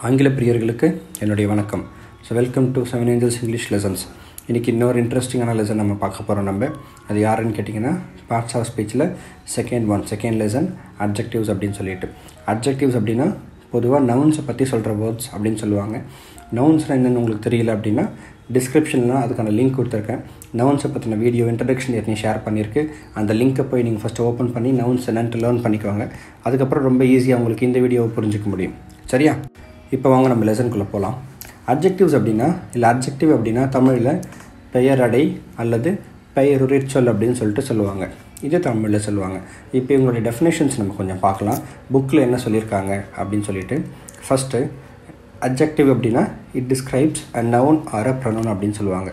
ஆங்கில பிரியர்களுக்கு என்னுடைய வணக்கம். So welcome to Seven Angels English lessons இன்றைக்கி இன்னொரு இன்ட்ரெஸ்டிங்கான லெசன் நம்ம பார்க்க போகிறோம் நம்ம. அது யாருன்னு கேட்டிங்கன்னா parts of ஸ்பீச்சில் second one second lesson adjectives அப்படின்னு சொல்லிட்டு. அப்ஜெக்டிவ்ஸ் அப்படின்னா பொதுவாக நவுன்ஸை பற்றி சொல்கிற வேர்ட்ஸ் அப்படின்னு சொல்லுவாங்க. நவுன்ஸ்னால் என்னென்னு உங்களுக்கு தெரியல அப்படின்னா டிஸ்கிரிப்ஷனில் அதுக்கான லிங்க் கொடுத்துருக்கேன். நவுன்ஸை பற்றின வீடியோ இன்ட்ரடக்ஷன் ஏற்கனவே ஷேர் பண்ணியிருக்கு. அந்த லிங்க்கை போய் நீங்கள் ஃபஸ்ட்டு ஓப்பன் பண்ணி நவுன்ஸ் என்னன்ட்டு லேர்ன் பண்ணிக்குவாங்க அதுக்கப்புறம் ரொம்ப ஈஸியாக உங்களுக்கு இந்த வீடியோவை புரிஞ்சிக்க முடியும். சரியா? இப்போ வாங்க நம்ம லெசனுக்குள்ளே போகலாம் அப்ஜெக்டிவ்ஸ் அப்படின்னா இல்லை அப்ஜெக்டிவ் அப்படின்னா தமிழில் பெயரடை அல்லது பெயருரிச்சொல் அப்படின்னு சொல்லிட்டு சொல்லுவாங்க. இது தமிழில் சொல்லுவாங்க. இப்போ இவங்களுடைய டெஃபினேஷன்ஸ் நம்ம கொஞ்சம் பார்க்கலாம். புக்கில் என்ன சொல்லியிருக்காங்க அப்படின்னு சொல்லிட்டு. ஃபஸ்ட்டு அப்ஜெக்டிவ் அப்படின்னா it describes a noun or a pronoun அப்படின்னு சொல்லுவாங்க.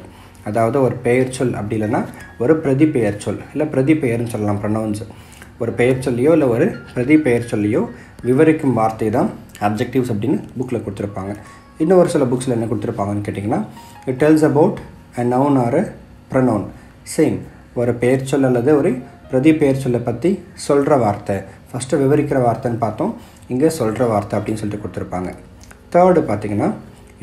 அதாவது ஒரு பெயர் சொல் அப்படி இல்லைன்னா ஒரு பிரதி பெயர் சொல் இல்லை பிரதி பெயர்னு சொல்லலாம் ப்ரனவுன்ஸ் ஒரு பெயர் சொல்லியோ இல்லை ஒரு பிரதி பெயர் சொல்லியோ விவரிக்கும் வார்த்தை தான் அப்ஜெக்டிவ்ஸ் அப்படின்னு புக்கில் கொடுத்துருப்பாங்க. இன்னும் ஒரு சில புக்ஸில் என்ன கொடுத்துருப்பாங்கன்னு கேட்டிங்கன்னா it tells about a noun or a pronoun same ஒரு பெயர் சொல் அல்லது ஒரு பிரதி பெயர் சொல்லை பற்றி சொல்கிற வார்த்தை. ஃபஸ்ட்டு விவரிக்கிற வார்த்தைன்னு பார்த்தோம். இங்கே சொல்கிற வார்த்தை அப்படின்னு சொல்லிட்டு கொடுத்துருப்பாங்க. தேர்டு பார்த்தீங்கன்னா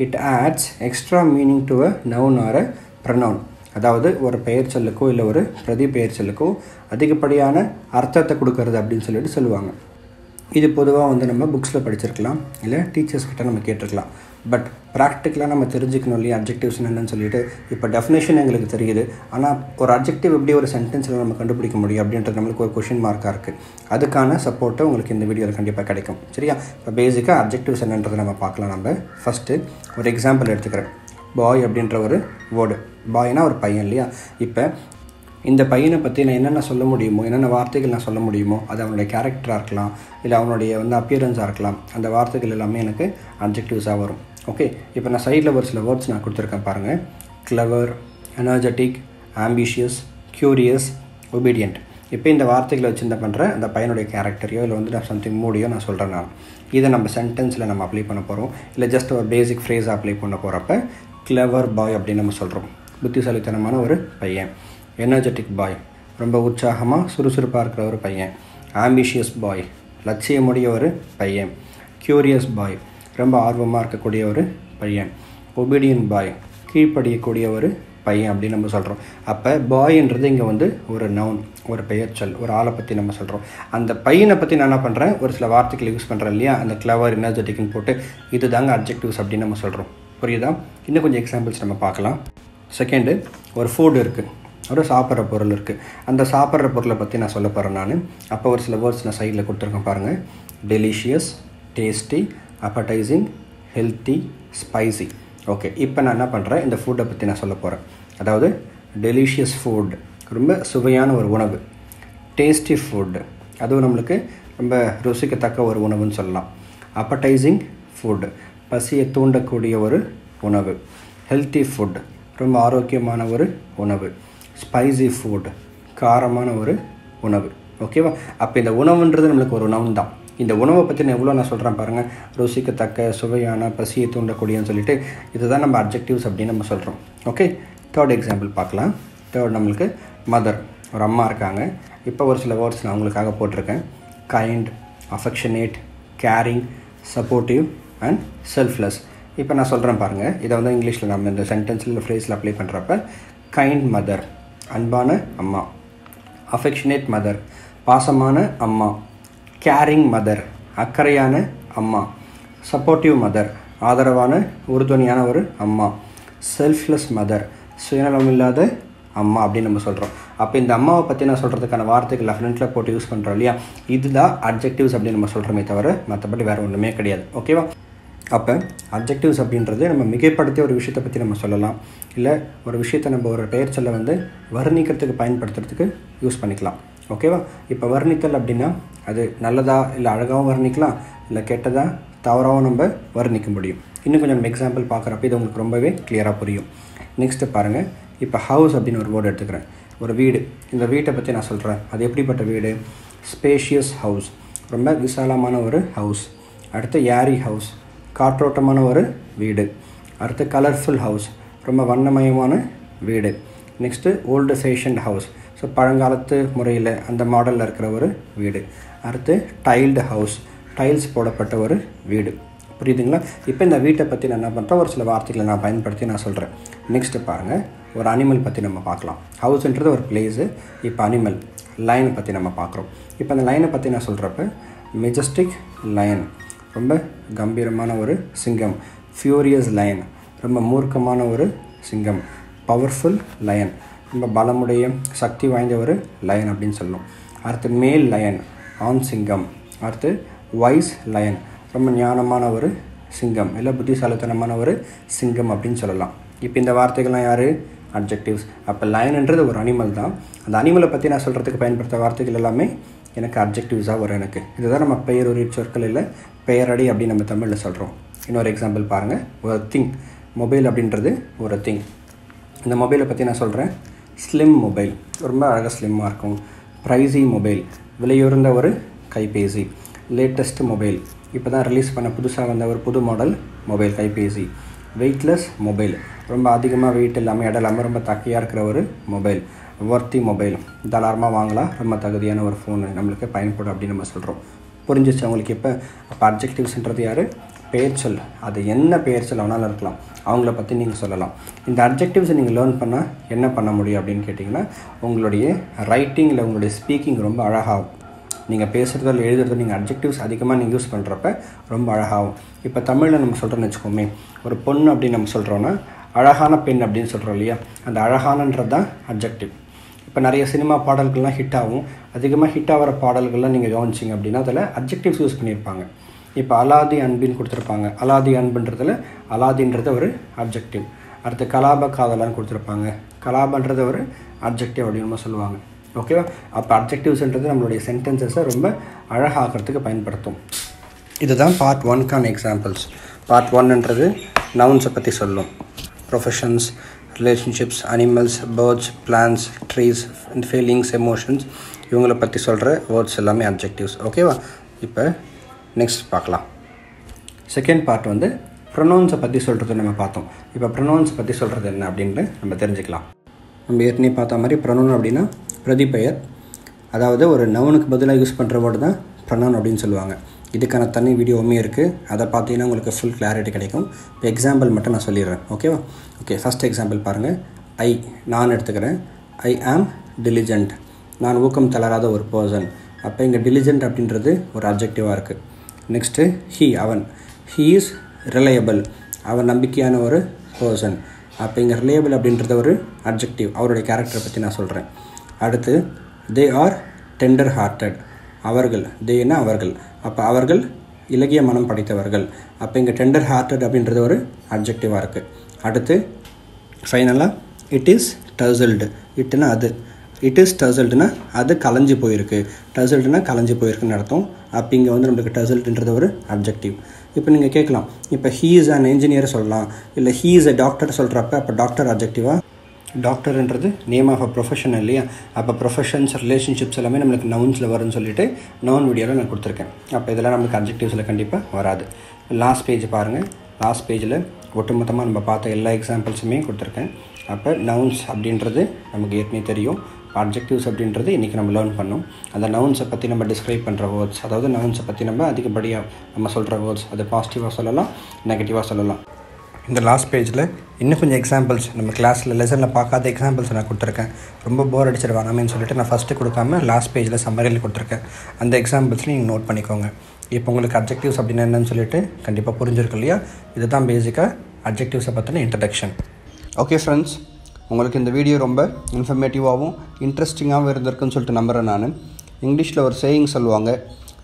it adds extra meaning to a noun or a pronoun அதாவது ஒரு பெயர் சொல்லுக்கோ இல்லை ஒரு பிரதி பெயர் சொல்லுக்கோ அதிகப்படியான அர்த்தத்தை கொடுக்கறது அப்படின்னு சொல்லிட்டு சொல்லுவாங்க. இது பொதுவாக வந்து நம்ம புக்ஸில் படிச்சிருக்கலாம். இல்லை டீச்சர்ஸ் கிட்ட நம்ம கேட்டிருக்கலாம். பட் ப்ராக்டிக்கலாக நம்ம தெரிஞ்சுக்கணும் இல்லையா? அப்ஜெக்டிவ்ஸ் என்னென்னு சொல்லிட்டு இப்போ டெஃபினேஷன் எங்களுக்கு தெரியுது. ஆனால் ஒரு அப்ஜெக்டிவ் எப்படி ஒரு சென்டென்ஸில் நம்ம கண்டுபிடிக்க முடியும் அப்படின்றது நம்மளுக்கு ஒரு கொஷின் மார்க்காக இருக்குது அதுக்கான சப்போர்ட்டை உங்களுக்கு இந்த வீடியோவில் கண்டிப்பாக கிடைக்கும். சரியா? இப்போ பேசிக்காக அப்ஜெக்டிவ்ஸ் என்னன்றதை நம்ம பார்க்கலாம் நம்ம. ஃபஸ்ட்டு ஒரு எக்ஸாம்பிள் எடுத்துக்கிறேன். பாய் அப்படின்ற ஒரு வேர்டு பாய்னா ஒரு பையன் இல்லையா? இப்போ இந்த பையனை பற்றி நான் என்னென்ன சொல்ல முடியுமோ என்னென்ன வார்த்தைகள் நான் சொல்ல முடியுமோ அது அவனுடைய கேரக்டராக இருக்கலாம் இல்லை அவனுடைய வந்து அப்பியரன்ஸாக இருக்கலாம் அந்த வார்த்தைகள் எல்லாமே எனக்கு அப்ஜெக்டிவ்ஸாக வரும். ஓகே இப்போ நான் சைடில் ஒரு சில வேர்ட்ஸ் நான் கொடுத்துருக்கேன் பாருங்கள் clever energetic ambitious curious obedient இப்போ இந்த வார்த்தைகளை வச்சு என்ன பண்ணுறேன் அந்த பையனுடைய கேரக்டரையோ இல்லை வந்து நான் சம்திங் மூடியோ நான் சொல்கிறேன் நான். இதை நம்ம சென்டென்ஸில் நம்ம அப்ளை பண்ண போகிறோம் இல்லை ஜஸ்ட் ஒரு பேசிக் ஃப்ரேஸ் அப்ளை பண்ண போகிறப்ப கிளவர் பாய் அப்படின்னு நம்ம சொல்கிறோம் புத்திசாலித்தனமான ஒரு பையன். எனர்ஜெட்டிக் பாய் ரொம்ப உற்சாகமாக சுறுசுறுப்பாக இருக்கிற ஒரு பையன். ஆம்பிஷியஸ் பாய் லட்சியமுடைய ஒரு பையன். க்யூரியஸ் பாய் ரொம்ப ஆர்வமாக இருக்கக்கூடிய ஒரு பையன். ஒபீடியன் பாய் கீழ்ப்படியக்கூடிய ஒரு பையன் அப்படின்னு நம்ம சொல்கிறோம் அப்போ பாய்ன்றது இங்கே வந்து ஒரு நவுன் ஒரு பெயர்ச்சல் ஒரு ஆளை பற்றி நம்ம சொல்கிறோம் அந்த பையனை பற்றி நான் என்ன பண்ணுறேன் ஒரு சில வார்த்தைகள் யூஸ் பண்ணுறேன் இல்லையா? அந்த கிளவர் எனர்ஜெட்டிக்னு போட்டு இது தாங்க அப்ஜெக்டிவ்ஸ் அப்படின்னு நம்ம சொல்கிறோம் புரியுதா? இன்னும் கொஞ்சம் எக்ஸாம்பிள்ஸ் நம்ம பார்க்கலாம். செகண்டு ஒரு ஃபுட் இருக்குது ஒரு சாப்பிட்ற பொருள் இருக்குது அந்த சாப்பிட்ற பொருளை பற்றி நான் சொல்ல போகிறேன் நான். அப்போ ஒரு சில வேர்ட்ஸ் நான் சைடில் கொடுத்துருக்கேன் பாருங்கள் delicious tasty appetizing healthy spicy okay இப்போ நான் என்ன பண்ணுறேன் இந்த ஃபுட்டை பற்றி நான் சொல்ல போகிறேன் அதாவது டெலிஷியஸ் ஃபுட் ரொம்ப சுவையான ஒரு உணவு. டேஸ்டி ஃபுட் அதுவும் நம்மளுக்கு ரொம்ப ருசிக்கத்தக்க ஒரு உணவுன்னு சொல்லலாம். அப்படைசிங் ஃபுட் பசியை தூண்டக்கூடிய ஒரு உணவு. ஹெல்த்தி ஃபுட் ரொம்ப ஆரோக்கியமான ஒரு உணவு. ஸ்பைசி ஃபுட் காரமான ஒரு உணவு. ஓகேவா அப்போ இந்த உணவுன்றது நம்மளுக்கு ஒரு உணவு தான். இந்த உணவை பற்றி நான் எவ்வளோ நான் சொல்கிறேன் பாருங்கள் ருசிக்கத்தக்க சுவையான பசியை தூண்டக்கூடியன்னு சொல்லிட்டு இதுதான் நம்ம அப்ஜெக்டிவ்ஸ் அப்படின்னு நம்ம சொல்கிறோம் ஓகே தேர்ட் எக்ஸாம்பிள் பார்க்கலாம். தேர்ட் நம்மளுக்கு மதர் ஒரு அம்மா இருக்காங்க. இப்போ ஒரு சில வேர்ட்ஸ் நான் உங்களுக்காக போட்டிருக்கேன். Kind affectionate caring supportive and selfless இப்போ நான் சொல்கிறேன் பாருங்கள் இதை வந்து இங்கிலீஷில் நம்ம இந்த சென்டென்ஸில் ஃப்ரேஸில் அப்ளை பண்ணுறப்ப கைண்ட் மதர் அன்பான அம்மா. அஃபெக்ஷனேட் மதர் பாசமான அம்மா. கேரிங் மதர் அக்கறையான அம்மா. சப்போர்ட்டிவ் மதர் ஆதரவான உறுதுணையான ஒரு அம்மா. செல்ஃப்லெஸ் மதர் சுயநலம் இல்லாத அம்மா அப்படின்னு நம்ம சொல்கிறோம் அப்போ இந்த அம்மாவை பற்றி நான் சொல்கிறதுக்கான வார்த்தைகள் ஃப்ரண்ட்டில் போட்டு யூஸ் பண்ணுறோம் இல்லையா? இதுதான் அப்ஜெக்டிவ்ஸ் அப்படின்னு நம்ம சொல்கிறோமே தவிர மற்றபடி வேறு ஒன்றுமே கிடையாது. ஓகேவா அப்போ அப்ஜெக்டிவ்ஸ் அப்படின்றது நம்ம மிகைப்படுத்திய ஒரு விஷயத்தை பற்றி நம்ம சொல்லலாம். இல்லை ஒரு விஷயத்தை நம்ம ஒரு பெயர் சொல்ல வந்து வர்ணிக்கிறதுக்கு பயன்படுத்துறதுக்கு யூஸ் பண்ணிக்கலாம். ஓகேவா இப்போ வர்ணித்தல் அப்படின்னா அது நல்லதா இல்லை அழகாகவும் வர்ணிக்கலாம் இல்லை கெட்டதாக தவறாகவும் நம்ம வர்ணிக்க முடியும். இன்னும் கொஞ்சம் நம்ம எக்ஸாம்பிள் பார்க்குறப்ப இது உங்களுக்கு ரொம்பவே கிளியராக புரியும். நெக்ஸ்ட்டு பாருங்கள் இப்போ ஹவுஸ் அப்படின்னு ஒரு வேர்டு எடுத்துக்கிறேன். ஒரு வீடு. இந்த வீட்டை பற்றி நான் சொல்கிறேன் அது எப்படிப்பட்ட வீடு? ஸ்பேஷியஸ் ஹவுஸ் ரொம்ப விசாலமான ஒரு ஹவுஸ் அடுத்து ஏரி ஹவுஸ் காற்றோட்டமான ஒரு வீடு. அடுத்து கலர்ஃபுல் ஹவுஸ் ரொம்ப வண்ணமயமான வீடு. Next old fashioned house so பழங்காலத்து முறையில் அந்த மாடலில் இருக்கிற ஒரு வீடு. அடுத்து டைல்டு ஹவுஸ் டைல்ஸ் போடப்பட்ட ஒரு வீடு. புரியுதுங்களா? இப்போ இந்த வீட்டை பற்றி நான் என்ன பண்ணுறேன் ஒரு சில வார்த்தைகளை நான் பயன்படுத்தி நான் சொல்கிறேன் நெக்ஸ்ட்டு பாருங்கள் ஒரு அனிமல் பற்றி நம்ம பார்க்கலாம். ஹவுஸ்ன்றது ஒரு பிளேஸு இப்போ அனிமல் லைனை பற்றி நம்ம பார்க்குறோம். இப்போ அந்த லைனை பற்றி நான் சொல்கிறப்ப மெஜஸ்டிக் லைன் ரொம்ப கம்பீரமான ஒரு சிங்கம். ஃபியூரியஸ் லயன் ரொம்ப மூர்க்கமான ஒரு சிங்கம். பவர்ஃபுல் லயன் ரொம்ப பலமுடைய சக்தி வாய்ந்த ஒரு லயன் அப்படின்னு சொல்லணும். அடுத்து மேல் லயன் ஆண் சிங்கம். அடுத்து வைஸ் லயன் ரொம்ப ஞானமான ஒரு சிங்கம். இல்லை புத்திசாலித்தனமான ஒரு சிங்கம் அப்படின்னு சொல்லலாம். இப்போ இந்த வார்த்தைகள்லாம் யார்? அப்ஜெக்டிவ்ஸ் அப்போ லயன்ன்றது ஒரு அனிமல் தான். அந்த அனிமலை பற்றி நான் சொல்கிறதுக்கு பயன்படுத்த வார்த்தைகள் எல்லாமே எனக்கு அப்ஜெக்டிவ்ஸாக வரும் எனக்கு. இதுதான் நம்ம பெயர் ஒரு சொற்களில் பெயரடி அப்படின்னு நம்ம தமிழில் சொல்கிறோம் இன்னொரு எக்ஸாம்பிள் பாருங்கள் ஒரு திங் மொபைல் அப்படின்றது ஒரு திங் இந்த மொபைலை பற்றி நான் சொல்கிறேன் ஸ்லிம் மொபைல் ரொம்ப அழகாக ஸ்லிம்மாக இருக்கும். ப்ரைஸி மொபைல் விலையுறந்த ஒரு கைபேசி. லேட்டஸ்ட் மொபைல் இப்போ தான் ரிலீஸ் பண்ண புதுசாக வந்த ஒரு புது மாடல் மொபைல் கைபேசி. வெயிட்லெஸ் மொபைல் ரொம்ப அதிகமாக வெயிட் இல்லாமல் இடம் இல்லாமல் ரொம்ப தக்கையாக இருக்கிற ஒரு மொபைல் ஒர்த்தி மொபைல் தாராளமாக வாங்கலாம். ரொம்ப தகுதியான ஒரு ஃபோனு நம்மளுக்கு பயன்படும் அப்படின்னு நம்ம சொல்கிறோம் புரிஞ்சிச்சு அவங்களுக்கு இப்போ? அப்போ அப்ஜெக்டிவ்ஸ்ன்றது யார்? பெயர் அது என்ன பெயர் ஆனாலும் வேணாலும் இருக்கலாம். அவங்கள பற்றி நீங்கள் சொல்லலாம். இந்த அப்ஜெக்டிவ்ஸை நீங்கள் லேர்ன் பண்ணால் என்ன பண்ண முடியும் அப்படின்னு கேட்டிங்கன்னா உங்களுடைய ரைட்டிங்கில் உங்களுடைய ஸ்பீக்கிங் ரொம்ப அழகாகும். நீங்கள் பேசுகிறதோ இல்லை எழுதுறதோ நீங்கள் அப்ஜெக்டிவ்ஸ் அதிகமாக நீங்கள் யூஸ் பண்ணுறப்ப ரொம்ப அழகாகும். இப்போ தமிழில் நம்ம சொல்கிறோன்னு வச்சுக்கோமே ஒரு பொண்ணு அப்படின்னு நம்ம சொல்கிறோன்னா அழகான பெண் அப்படின்னு சொல்கிறோம் இல்லையா? அந்த அழகானன்றது தான் அப்ஜெக்டிவ் இப்போ நிறைய சினிமா பாடல்கள்லாம் ஹிட் ஆகும். அதிகமாக ஹிட் ஆகிற பாடல்கள்லாம் நீங்கள் கவனிச்சிங்க அப்படின்னா அதில் அப்ஜெக்டிவ்ஸ் யூஸ் பண்ணியிருப்பாங்க. இப்போ அலாதி அன்பின்னு கொடுத்துருப்பாங்க. அலாதி அன்புன்றதில் அலாதின்றது ஒரு அப்ஜெக்டிவ் அடுத்து கலாப காதலான்னு கொடுத்துருப்பாங்க. கலாபன்றது ஒரு அப்ஜெக்டிவ் அப்படின்னு சொல்லுவாங்க. ஓகேவா அப்போ அப்ஜெக்டிவ்ஸ்ன்றது நம்மளுடைய சென்டென்சஸை ரொம்ப அழகாக்கிறதுக்கு பயன்படுத்தும். இதுதான் பார்ட் ஒன்க்கான எக்ஸாம்பிள்ஸ் பார்ட் ஒன்ன்றது நவுன்ஸை பற்றி சொல்லும். Professions relationships animals birds plants trees feelings emotions இவங்கள பற்றி சொல்கிற வேர்ட்ஸ் எல்லாமே அப்ஜெக்டிவ்ஸ் ஓகேவா இப்போ நெக்ஸ்ட் பார்க்கலாம். செகண்ட் பார்ட் வந்து ப்ரொனவுன்ஸை பற்றி சொல்கிறது நம்ம பார்த்தோம். இப்போ ப்ரொனவுன்ஸ் பற்றி சொல்கிறது என்ன அப்படின்னு நம்ம தெரிஞ்சுக்கலாம். நம்ம ஏற்கனவே பார்த்த மாதிரி ப்ரொனவுன் அப்படின்னா பிரதிபெயர். அதாவது ஒரு நவுனுக்கு பதிலாக யூஸ் பண்ணுற வேர்டு தான் ப்ரொனவுன் அப்படின்னு சொல்லுவாங்க. இதுக்கான தனி வீடியோவுமே இருக்குது அதை பார்த்தீங்கன்னா உங்களுக்கு ஃபுல் கிளாரிட்டி கிடைக்கும். இப்போ எக்ஸாம்பிள் மட்டும் நான் சொல்லிடுறேன். ஓகேவா ஓகே ஃபஸ்ட் எக்ஸாம்பிள் பாருங்கள் ஐ நான் எடுத்துக்கிறேன். ஐ ஆம் டிலிஜென்ட் நான் ஊக்கம் தளராத ஒரு பர்சன் அப்போ இங்கே டிலிஜென்ட் அப்படின்றது ஒரு அப்ஜெக்டிவாக இருக்குது நெக்ஸ்ட்டு ஹீ அவன். ஹீ இஸ் ரிலையபிள் அவன் நம்பிக்கையான ஒரு பர்சன் அப்போ இங்கே ரிலையபிள் அப்படின்றது ஒரு அப்ஜெக்டிவ் அவருடைய கேரக்டரை பற்றி நான் சொல்கிறேன் அடுத்து தே ஆர் டெண்டர் ஹார்ட்டட் அவர்கள் தேனா அவர்கள்? அப்போ அவர்கள் இலகிய மனம் படைத்தவர்கள். அப்போ இங்கே டெண்டர் ஹார்ட்டட் அப்படின்றது ஒரு அப்ஜெக்டிவாக இருக்குது அடுத்து ஃபைனலாக இட் இஸ் டசல்டு இட்டுனா அது. இட் இஸ் டசல்டுனா அது கலைஞ்சு போயிருக்கு. டசல்டுனா கலைஞ்சு போயிருக்குன்னு அர்த்தம். அப்போ இங்கே வந்து நம்மளுக்கு டசல்டுன்றது ஒரு அப்ஜெக்டிவ் இப்போ நீங்கள் கேட்கலாம். இப்போ ஹீ இஸ் அன் இன்ஜினியர் சொல்லலாம் இல்லை ஹீ இஸ் அ டாக்டர் சொல்கிறப்ப அப்போ டாக்டர் அப்ஜெக்டிவாக டாக்டர்ன்றது நேம் ஆஃப் அ ப்ரொஃபஷன் இல்லையா? அப்போ ப்ரொஃபஷன்ஸ் ரிலேஷன்ஷிப்ஸ் எல்லாமே நம்மளுக்கு நவுன்ஸில் வரும்னு சொல்லிட்டு நவுன் வீடியோவில் நான் கொடுத்துருக்கேன். அப்போ இதெல்லாம் நம்மளுக்கு அப்ஜெக்டிவ்ஸில் கண்டிப்பாக வராது. லாஸ்ட் பேஜ் பாருங்கள் லாஸ்ட் பேஜில் ஒட்டுமொத்தமாக நம்ம பார்த்த எல்லா எக்ஸாம்பிள்ஸுமே கொடுத்துருக்கேன். அப்போ நவுன்ஸ் அப்படின்றது நமக்கு ஏற்கனவே தெரியும். அப்ஜெக்டிவ்ஸ் அப்படின்றது இன்றைக்கி நம்ம லேர்ன் பண்ணோம். அந்த நவுன்ஸை பற்றி நம்ம டிஸ்கிரைப் பண்ணுற வேர்ட்ஸ் அதாவது நவுன்ஸை பற்றி நம்ம அதிகப்படியாக நம்ம சொல்கிற வேர்ட்ஸ் அது பாசிட்டிவாக சொல்லலாம் நெகட்டிவாக சொல்லலாம். இந்த லாஸ்ட் பேஜில் இன்னும் கொஞ்சம் எக்ஸாம்பிள்ஸ் நம்ம கிளாஸில் லெசனில் பார்க்காத எக்ஸாம்பிள்ஸ் நான் கொடுத்துருக்கேன். ரொம்ப போர் அடிச்சிருவாங்கன்னு சொல்லிட்டு நான் ஃபஸ்ட்டு கொடுக்காம லாஸ்ட் பேஜில் சம்மரியில் கொடுத்துருக்கேன். அந்த எக்ஸாம்பிள்ஸ் நீங்கள் நோட் பண்ணிக்கோங்க. இப்போ உங்களுக்கு அப்ஜெக்டிவ்ஸ் அப்படின்னா என்னன்னு சொல்லிட்டு கண்டிப்பாக புரிஞ்சிருக்கு இல்லையா? இதுதான் பேசிக்காக அப்ஜெக்டிவ்ஸை பற்றின இன்ட்ரடக்ஷன் ஓகே ஃப்ரெண்ட்ஸ் உங்களுக்கு இந்த வீடியோ ரொம்ப இன்ஃபர்மேட்டிவாகவும் இன்ட்ரெஸ்டிங்காகவும் இருந்திருக்குன்னு சொல்லிட்டு நம்புகிறேன் நான். இங்கிலீஷில் ஒரு சேயிங் சொல்லுவாங்க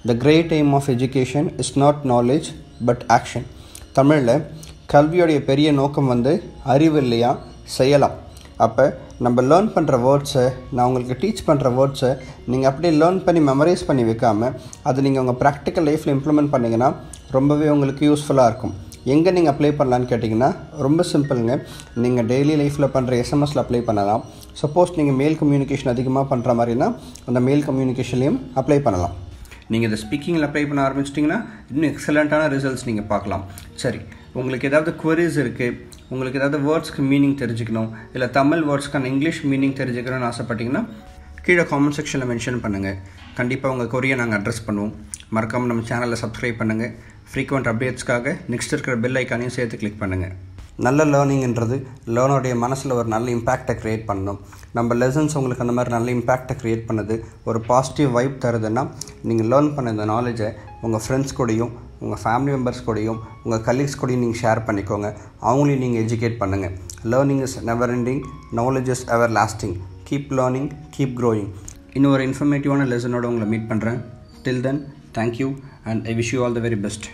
the great aim of education is not knowledge but action தமிழில் கல்வியோடைய பெரிய நோக்கம் வந்து அறிவு இல்லையா? செய்யலாம். அப்போ நம்ம லேர்ன் பண்ணுற வேர்ட்ஸை நான் உங்களுக்கு டீச் பண்ணுற வேர்ட்ஸை நீங்கள் அப்படியே லேர்ன் பண்ணி மெமரைஸ் பண்ணி வைக்காமல் அது நீங்கள் உங்கள் ப்ராக்டிக்கல் லைஃப்பில் இம்ப்ளிமெண்ட் பண்ணிங்கன்னா ரொம்பவே உங்களுக்கு யூஸ்ஃபுல்லாக இருக்கும். எங்கே நீங்கள் அப்ளை பண்ணலான்னு கேட்டிங்கன்னா ரொம்ப சிம்பிளுங்க நீங்கள் டெய்லி லைஃப்பில் பண்ணுற எஸ்எம்எஸில் அப்ளை பண்ணலாம். சப்போஸ் நீங்கள் மெயில் கம்யூனிகேஷன் அதிகமாக பண்ணுற மாதிரினா அந்த மெயில் கம்யூனிகேஷன்லேயும் அப்ளை பண்ணலாம். நீங்கள் இந்த ஸ்பீக்கிங்கில் அப்ளை பண்ண ஆரம்பிச்சிட்டிங்கன்னா இன்னும் எக்ஸலண்ட்டான ரிசல்ட்ஸ் நீங்கள் பார்க்கலாம். சரி. உங்களுக்கு ஏதாவது குவரிஸ் இருக்குது உங்களுக்கு ஏதாவது வேர்ட்ஸ்க்கு மீனிங் தெரிஞ்சுக்கணும் இல்லை தமிழ் வேர்ட்ஸ்க்கான இங்கிலீஷ் மீனிங் தெரிஞ்சுக்கணும்னு ஆசைப்பட்டிங்கன்னா கீழே காமெண்ட் செக்ஷனில் மென்ஷன் பண்ணுங்கள் கண்டிப்பாக உங்கள் கொரியை நாங்கள் அட்ரஸ் பண்ணுவோம். மறக்காமல் நம்ம சேனலை சப்ஸ்கிரைப் பண்ணுங்கள் ஃப்ரீக்வெண்ட் அப்டேட்ஸ்க்காக நெக்ஸ்ட் இருக்கிற பெல் ஐக்கானையும் சேர்த்து கிளிக் பண்ணுங்கள் நல்ல லேர்னிங்ன்றது லேர்னோடைய மனசில் ஒரு நல்ல இம்பேக்டை க்ரியேட் பண்ணணும் நம்ம லெசன்ஸ் உங்களுக்கு அந்த மாதிரி நல்ல இம்பேக்டை க்ரியேட் பண்ணுது. ஒரு பாசிட்டிவ் வைப் தருதுன்னா நீங்கள் லேர்ன் பண்ண இந்த நாலேஜை உங்கள் ஃப்ரெண்ட்ஸ் கூடயும் உங்கள் ஃபேமிலி மெம்பர்ஸ் கூடயும் உங்கள் கலீக்ஸ் கூடயும் நீங்கள் ஷேர் பண்ணிக்கோங்க. அவங்களையும் நீங்கள் எஜுகேட் பண்ணுங்கள் learning is never ending knowledge is ever lasting keep learning keep growing இன்னும் ஒரு இன்ஃபர்மேட்டிவான லெசனோட உங்களை மீட் பண்ணுறேன் till then thank you and I wish you all the very best